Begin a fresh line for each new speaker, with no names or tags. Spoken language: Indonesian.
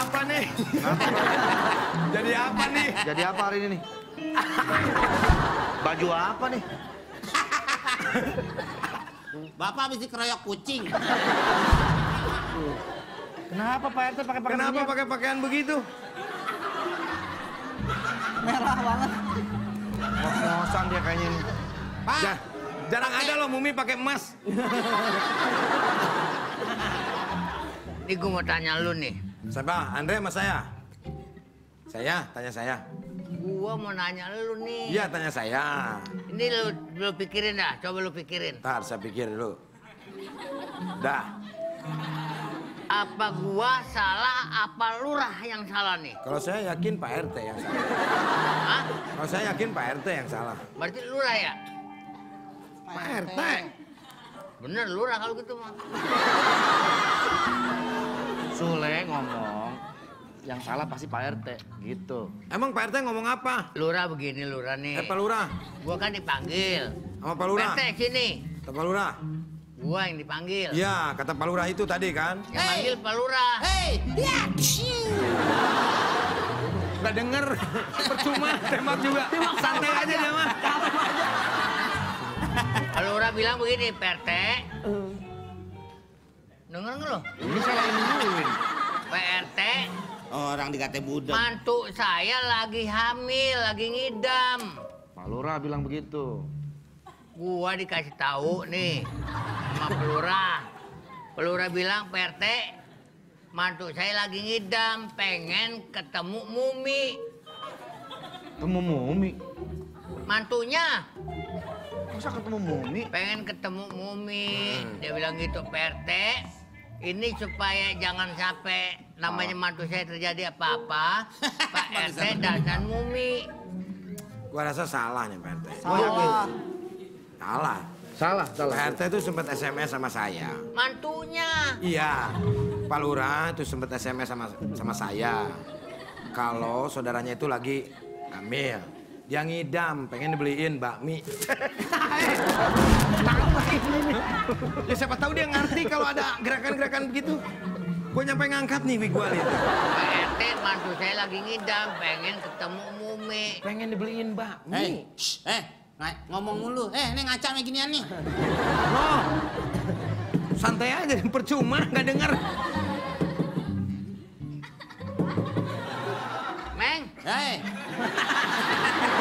apa nih? Jadi apa nih? Jadi apa hari ini nih? Baju apa nih?
Bapak habis dikeroyok kucing.
Kenapa Pak RT pakai pakaian
Kenapa pakai pakaian begitu?
Merah banget.
Ngos-ngosan dia kayaknya ini.
Pak.
Ja jarang ada loh Mumi pakai emas.
Ini gue mau tanya lu nih.
Siapa? Andre sama saya? Saya, tanya saya.
Gua mau nanya lu nih.
Iya, tanya saya.
Ini lu, lu pikirin dah, coba lu pikirin.
Ntar saya pikir dulu. Dah,
Apa gua salah, apa lurah yang salah nih?
kalau saya yakin Pak RT yang salah.
Hah?
Kalau saya yakin Pak RT yang salah.
Berarti lurah ya?
Pak RT.
Bener lurah kalau gitu mah.
Sule ngomong, yang salah pasti Pak RT, gitu.
Emang Pak RT ngomong apa?
Lurah begini lurah nih.
Eh, Pak Lurah.
Gua kan dipanggil.
Sama Pak Lurah.
PT sini.
Kata Pak Lurah.
Gua yang dipanggil.
Iya, kata Pak Lurah itu tadi kan.
Yang manggil Pak Lurah.
hei, ya,
Gak denger, percuma, tembak juga. Santai aja dia mah.
Pak Lurah bilang begini, PT. Denger nggak lo?
Ini saya lagi nungguin.
PRT,
orang dikata budak.
mantu saya lagi hamil, lagi ngidam.
Pak Lurah bilang begitu.
Gua dikasih tahu nih sama pelurah. Pelurah bilang, PRT, mantu saya lagi ngidam, pengen ketemu Mumi.
Ketemu Mumi.
Mantunya
Masa ketemu Mumi?
pengen ketemu Mumi. Dia bilang gitu, PRT, ini supaya jangan sampai namanya mantu saya terjadi apa-apa, Pak RT dan Mumi.
Gua rasa salah nih Pak RT.
Salah.
Salah.
Salah, salah.
Pak RT itu sempat SMS sama saya.
Mantunya.
Iya, Pak Lurah itu sempat SMS sama sama saya. Kalau saudaranya itu lagi hamil, dia ngidam, pengen dibeliin bakmi. Ya siapa tahu dia ngerti kalau ada gerakan-gerakan begitu. Gue nyampe ngangkat nih wig gue lihat.
Pak RT mantu saya lagi ngidam, pengen ketemu Mumi.
Pengen dibeliin bakmi.
Hei, shh, eh, ng- ngomong mulu. Eh, ini ngaca kayak ginian nih.
Loh, santai aja, percuma, nggak denger.
Meng,
Hei,